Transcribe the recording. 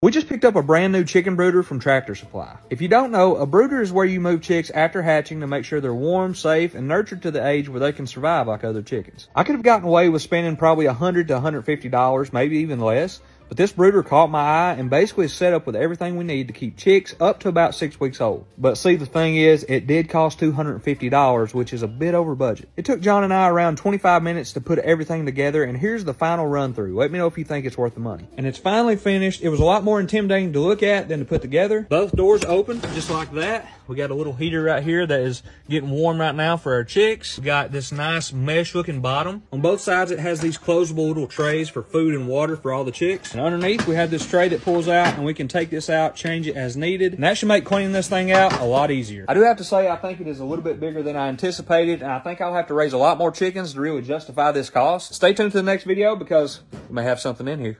We just picked up a brand new chicken brooder from Tractor Supply. If you don't know, a brooder is where you move chicks after hatching to make sure they're warm, safe, and nurtured to the age where they can survive like other chickens. I could have gotten away with spending probably 100 to $150, maybe even less, but this brooder caught my eye and basically is set up with everything we need to keep chicks up to about six weeks old. But see, the thing is, it did cost $250, which is a bit over budget. It took John and I around 25 minutes to put everything together, and here's the final run through. Let me know if you think it's worth the money. And it's finally finished. It was a lot more intimidating to look at than to put together. Both doors open, just like that. We got a little heater right here that is getting warm right now for our chicks. We got this nice mesh looking bottom. On both sides, it has these closable little trays for food and water for all the chicks. And underneath, we have this tray that pulls out and we can take this out, change it as needed. And that should make cleaning this thing out a lot easier. I do have to say, I think it is a little bit bigger than I anticipated. And I think I'll have to raise a lot more chickens to really justify this cost. Stay tuned to the next video because we may have something in here.